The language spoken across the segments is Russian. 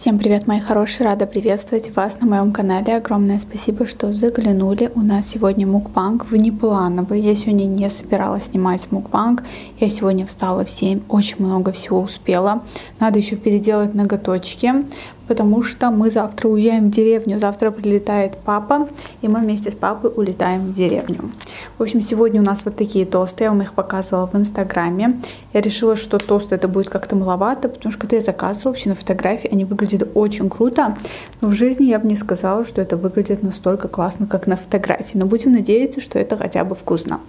Всем привет, мои хорошие! Рада приветствовать вас на моем канале. Огромное спасибо, что заглянули. У нас сегодня мукбанг внеплановый. Я сегодня не собиралась снимать мукбанг. Я сегодня встала в 7, очень много всего успела. Надо еще переделать ноготочки потому что мы завтра уезжаем в деревню. Завтра прилетает папа, и мы вместе с папой улетаем в деревню. В общем, сегодня у нас вот такие тосты. Я вам их показывала в инстаграме. Я решила, что тост это будет как-то маловато, потому что когда я заказывала, вообще на фотографии они выглядят очень круто. Но в жизни я бы не сказала, что это выглядит настолько классно, как на фотографии. Но будем надеяться, что это хотя бы вкусно.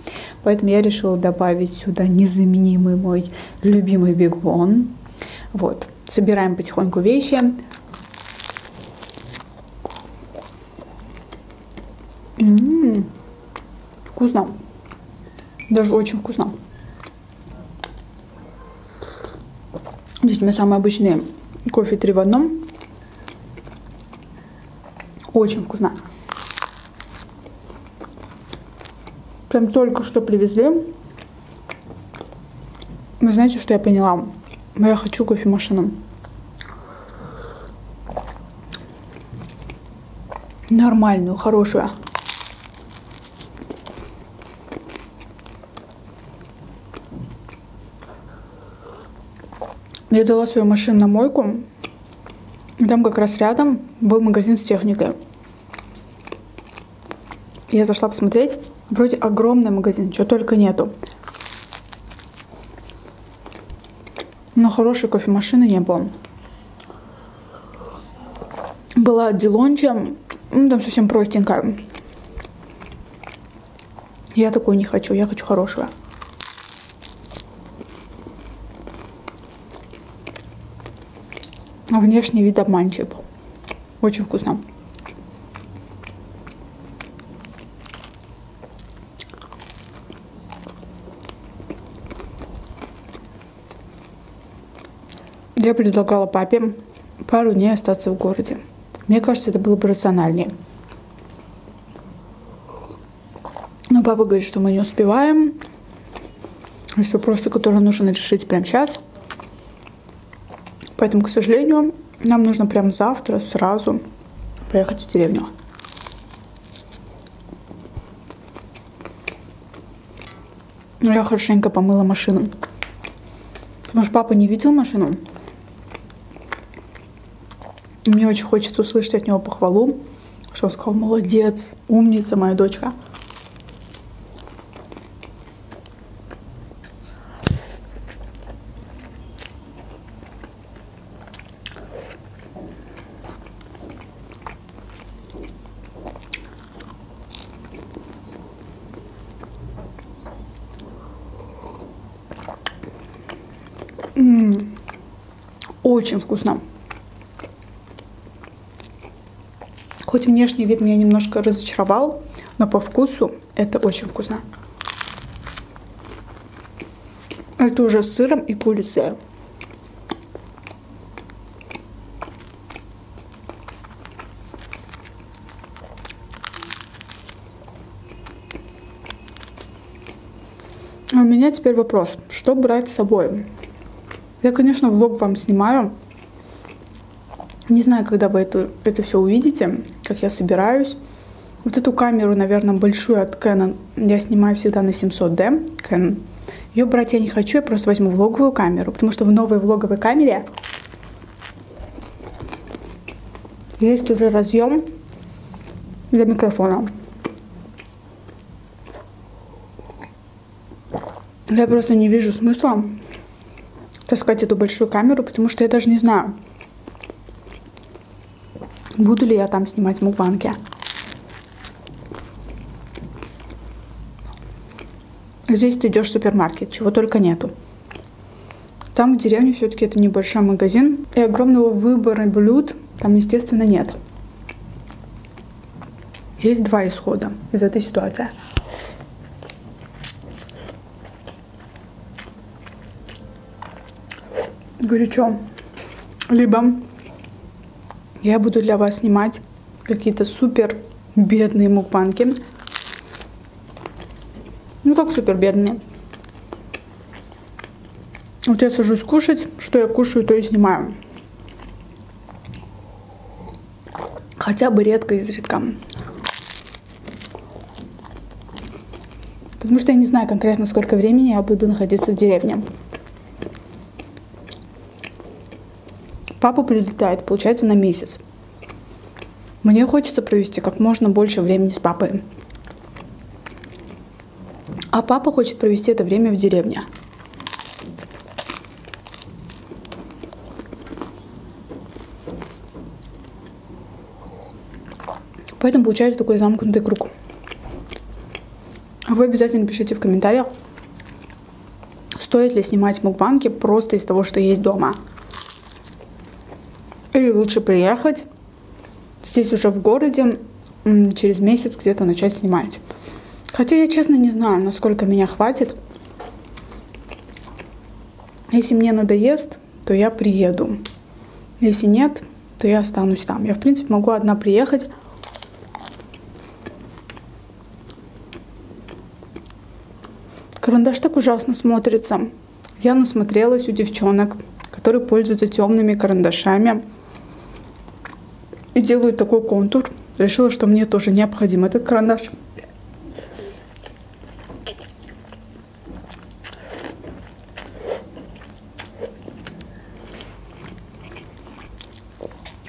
Поэтому я решила добавить сюда незаменимый мой любимый Биг Бон. Вот, собираем потихоньку вещи. М-м-м. Вкусно. Даже очень вкусно. Здесь у меня самые обычные кофе 3 в одном. Очень вкусно. Прям только что привезли. Вы знаете, что я поняла? Я хочу кофемашину. Нормальную, хорошую. Я дала свою машину на мойку. там как раз рядом был магазин с техникой. Я зашла посмотреть. Вроде огромный магазин, чего только нету. Но хорошей кофемашины не было. Была Дилонча, ну, там совсем простенькая. Я такой не хочу, я хочу хорошего. Внешний вид обманчив. Очень вкусно. Я предлагала папе пару дней остаться в городе. Мне кажется, это было бы рациональнее. Но папа говорит, что мы не успеваем. Есть вопросы, которые нужно решить прямо сейчас. Поэтому, к сожалению, нам нужно прямо завтра сразу поехать в деревню. Но я хорошенько помыла машину. Потому что папа не видел машину. мне очень хочется услышать от него похвалу, что он сказал, молодец, умница моя дочка. Очень вкусно. Хоть внешний вид меня немножко разочаровал, но по вкусу это очень вкусно. Это уже с сыром и курицей. А у меня теперь вопрос, что брать с собой? Я, конечно, влог вам снимаю. Не знаю, когда вы это, это все увидите, как я собираюсь. Вот эту камеру, наверное, большую от Canon я снимаю всегда на 700D Canon. Ее брать я не хочу, я просто возьму влоговую камеру, потому что в новой влоговой камере есть уже разъем для микрофона. Я просто не вижу смысла таскать эту большую камеру, потому что я даже не знаю, буду ли я там снимать мукбанки. Здесь ты идешь в супермаркет, чего только нету. Там в деревне все-таки это небольшой магазин, и огромного выбора блюд там, естественно, нет. Есть два исхода из этой ситуации. Горячо. Либо я буду для вас снимать какие-то супер бедные мукбанки. Ну как супер бедные. Вот я сажусь кушать, что я кушаю, то и снимаю. Хотя бы редко изредка. Потому что я не знаю конкретно, сколько времени я буду находиться в деревне. Папа прилетает, получается, на месяц. Мне хочется провести как можно больше времени с папой. А папа хочет провести это время в деревне. Поэтому получается такой замкнутый круг. А вы обязательно пишите в комментариях, стоит ли снимать мукбанки просто из того, что есть дома. Или лучше приехать здесь уже в городе через месяц где-то начать снимать. Хотя я честно не знаю, насколько меня хватит. Если мне надоест, то я приеду. Если нет, то я останусь там. Я, в принципе, могу одна приехать. Карандаш так ужасно смотрится. Я насмотрелась у девчонок, которые пользуются темными карандашами и делают такой контур. Решила, что мне тоже необходим этот карандаш.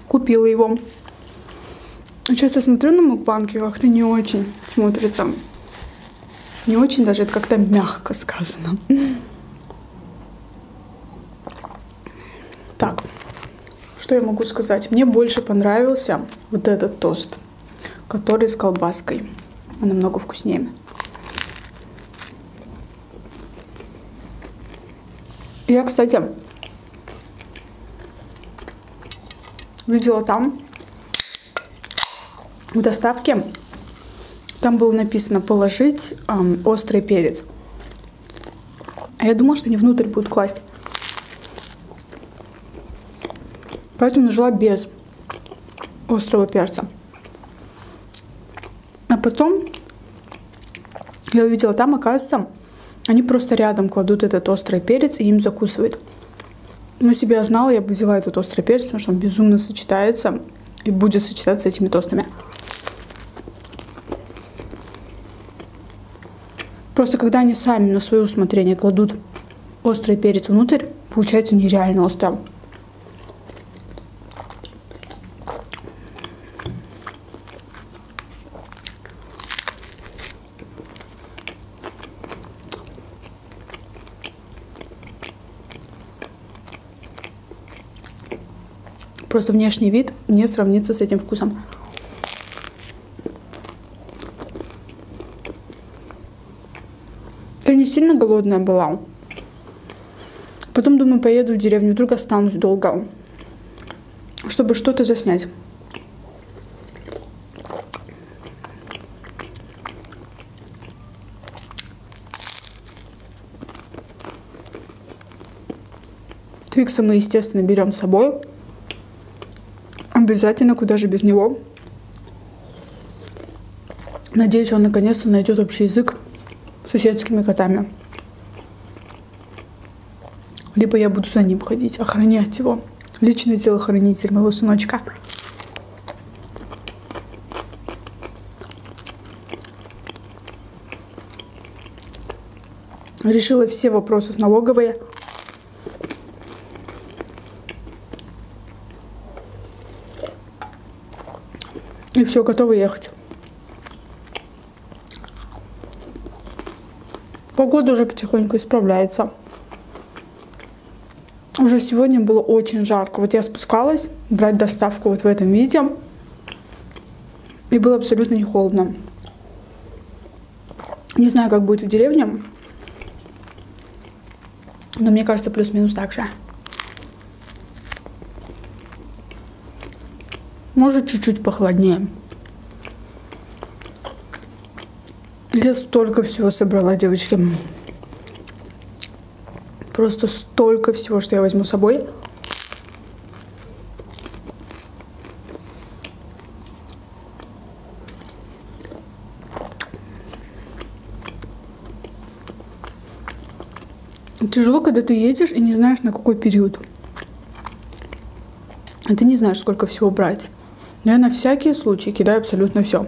Купила его. Сейчас я смотрю на мукбанки, как-то не очень смотрится. Не очень даже, это как-то мягко сказано. Так, что я могу сказать? Мне больше понравился вот этот тост, который с колбаской. Он намного вкуснее. Я, кстати, видела там в доставке, там было написано положить эм, острый перец. А я думала, что они внутрь будут класть. Поэтому нажила без острого перца. А потом я увидела там, оказывается, они просто рядом кладут этот острый перец и им закусывают. На себе я знала, я бы взяла этот острый перец, потому что он безумно сочетается и будет сочетаться с этими тостами. Просто когда они сами на свое усмотрение кладут острый перец внутрь, получается нереально остро. Просто внешний вид не сравнится с этим вкусом. Я не сильно голодная была. Потом думаю, поеду в деревню, вдруг останусь долго, чтобы что-то заснять. Твикса мы, естественно, берем с собой. Обязательно, куда же без него. Надеюсь, он наконец-то найдет общий язык с соседскими котами. Либо я буду за ним ходить, охранять его. Личный телохранитель моего сыночка. Решила все вопросы с налоговой. И все, готова ехать. Погода уже потихоньку исправляется. Уже сегодня было очень жарко. Вот я спускалась брать доставку вот в этом виде. И было абсолютно не холодно. Не знаю, как будет в деревне. Но мне кажется, плюс-минус так же. Может, чуть-чуть похолоднее. Я столько всего собрала, девочки. Просто столько всего, что я возьму с собой. Тяжело, когда ты едешь и не знаешь, на какой период. А ты не знаешь, сколько всего брать. Я на всякий случай кидаю абсолютно все.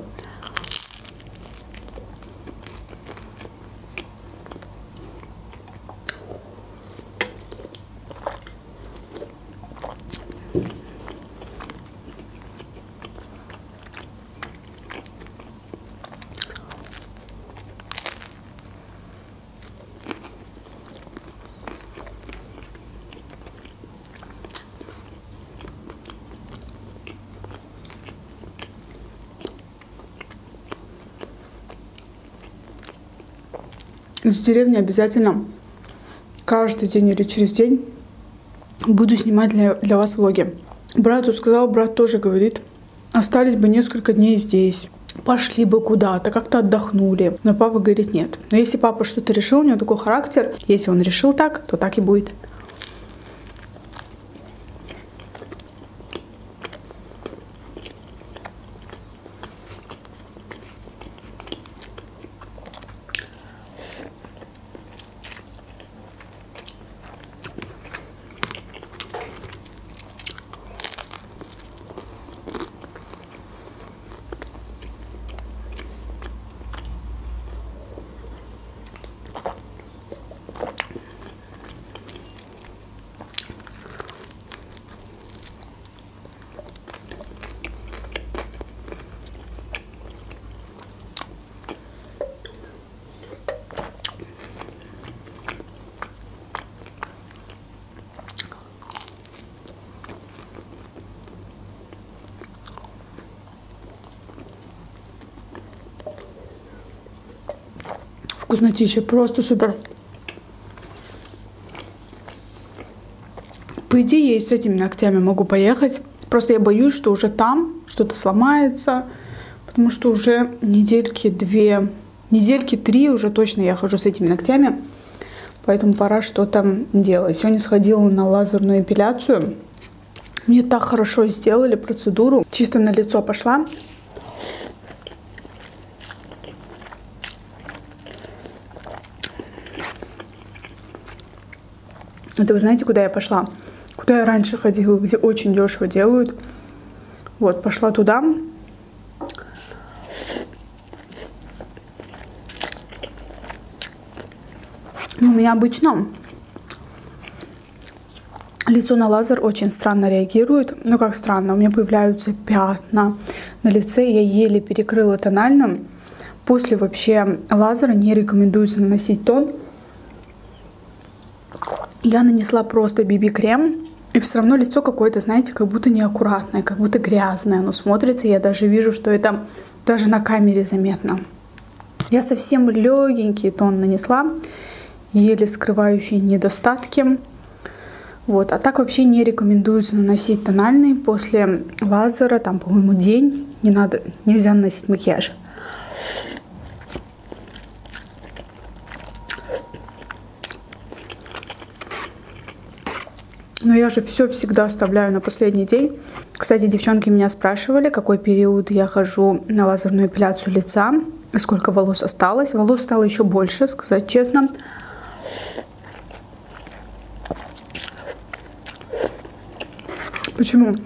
Из деревни обязательно каждый день или через день буду снимать для, для вас влоги. Брату сказал, брат тоже говорит, остались бы несколько дней здесь, пошли бы куда-то, как-то отдохнули. Но папа говорит нет. Но если папа что-то решил, у него такой характер, если он решил так, то так и будет. Вкуснотища, просто супер. По идее, я с этими ногтями могу поехать. Просто я боюсь, что уже там что-то сломается, потому что уже недельки две, недельки три уже точно я хожу с этими ногтями. Поэтому пора что-то делать. Сегодня сходила на лазерную эпиляцию. Мне так хорошо сделали процедуру. Чисто на лицо пошла. Это вы знаете, куда я пошла? Куда я раньше ходила, где очень дешево делают. Вот, пошла туда. Ну, у меня обычно лицо на лазер очень странно реагирует. Ну, как странно, у меня появляются пятна на лице. Я еле перекрыла тональным. После вообще лазера не рекомендуется наносить тон. Я нанесла просто BB-крем, и все равно лицо какое-то, знаете, как будто неаккуратное, как будто грязное. Оно смотрится, я даже вижу, что это даже на камере заметно. Я совсем легенький тон нанесла, еле скрывающий недостатки. Вот. А так вообще не рекомендуется наносить тональный после лазера, там, по-моему, день. Не надо, нельзя наносить макияж. Но я же все всегда оставляю на последний день. Кстати, девчонки меня спрашивали, какой период я хожу на лазерную эпиляцию лица, сколько волос осталось. Волос стало еще больше, сказать честно. Почему?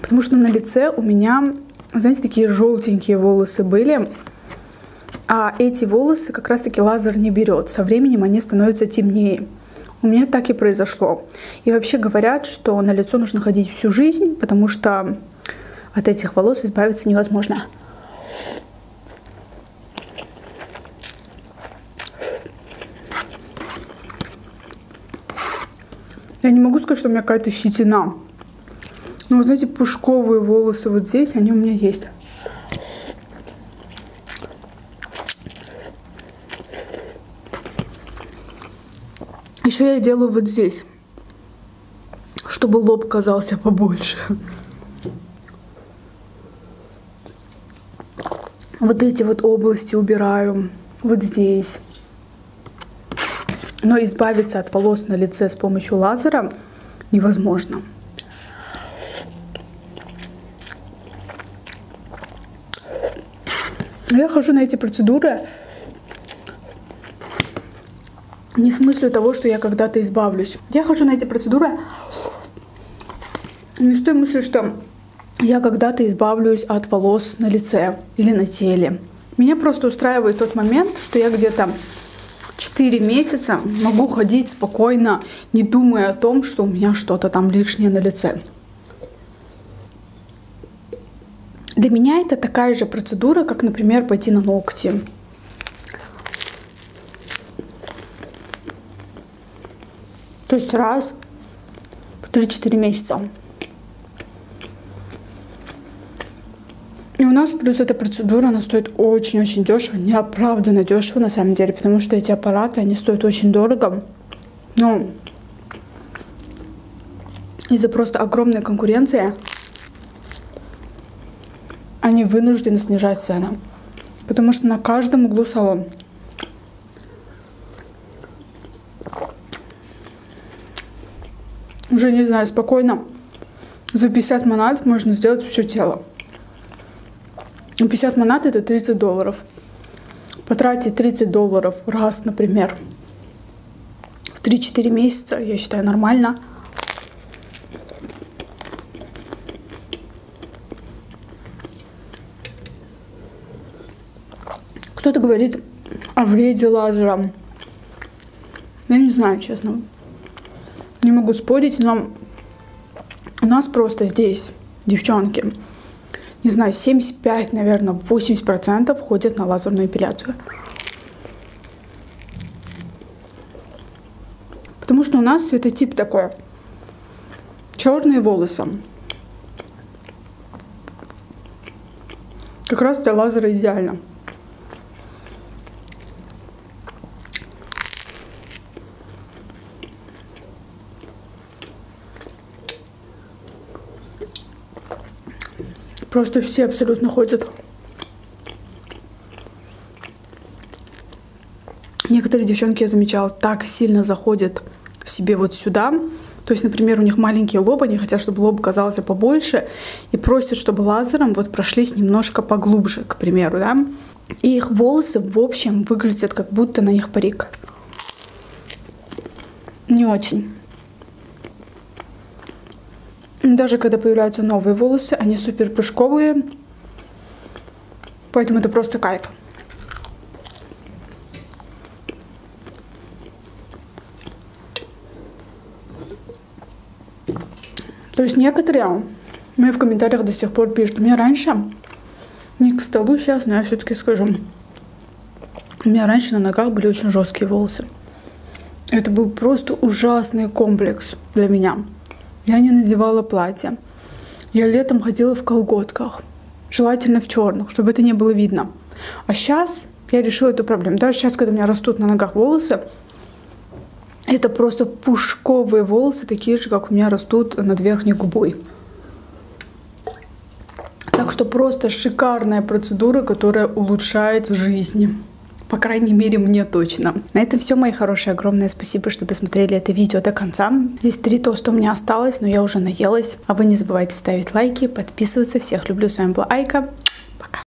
Потому что на лице у меня, знаете, такие желтенькие волосы были. А эти волосы как раз-таки лазер не берет. Со временем они становятся темнее. У меня так и произошло. И вообще говорят, что на лицо нужно ходить всю жизнь, потому что от этих волос избавиться невозможно. Я не могу сказать, что у меня какая-то щетина. Но, вы знаете, пушковые волосы вот здесь, они у меня есть. Еще я делаю вот здесь, чтобы лоб казался побольше. Вот эти вот области убираю, вот здесь. Но избавиться от волос на лице с помощью лазера невозможно. Я хожу на эти процедуры не с мыслью того, что я когда-то избавлюсь. Я хожу на эти процедуры не с той мыслью, что я когда-то избавлюсь от волос на лице или на теле. Меня просто устраивает тот момент, что я где-то 4 месяца могу ходить спокойно, не думая о том, что у меня что-то там лишнее на лице. Для меня это такая же процедура, как, например, пойти на ногти. То есть раз в 3-4 месяца. И у нас плюс эта процедура, она стоит очень-очень дешево, неоправданно дешево на самом деле, потому что эти аппараты, они стоят очень дорого. Но из-за просто огромной конкуренции они вынуждены снижать цены. Потому что на каждом углу салон. Уже не знаю, спокойно. За 50 монат можно сделать все тело. 50 монат это 30 долларов. Потратить 30 долларов раз, например, в 3-4 месяца, я считаю, нормально. Кто-то говорит о вреде лазера. Я не знаю, честно. Не могу спорить, но у нас просто здесь, девчонки, не знаю, 75, наверное, 80% ходят на лазерную эпиляцию. Потому что у нас цветотип такой. Черные волосы. Как раз для лазера идеально. Просто все абсолютно ходят. Некоторые девчонки, я замечала, так сильно заходят себе вот сюда. То есть, например, у них маленький лоб, они хотят, чтобы лоб казался побольше, и просят, чтобы лазером вот прошлись немножко поглубже, к примеру, да. И их волосы, в общем, выглядят как будто на них парик. Не очень. Даже когда появляются новые волосы, они супер прыжковые. Поэтому это просто кайф. То есть некоторые мне в комментариях до сих пор пишут, меня раньше, не к столу сейчас, но я все-таки скажу, у меня раньше на ногах были очень жесткие волосы. Это был просто ужасный комплекс для меня. Я не надевала платье. Я летом ходила в колготках, желательно в черных, чтобы это не было видно. А сейчас я решила эту проблему. Даже сейчас, когда у меня растут на ногах волосы, это просто пушковые волосы, такие же, как у меня растут над верхней губой. Так что просто шикарная процедура, которая улучшает жизнь. По крайней мере, мне точно. На этом все, мои хорошие. Огромное спасибо, что досмотрели это видео до конца. Здесь три тоста у меня осталось, но я уже наелась. А вы не забывайте ставить лайки, подписываться. Всех люблю. С вами была Айка. Пока.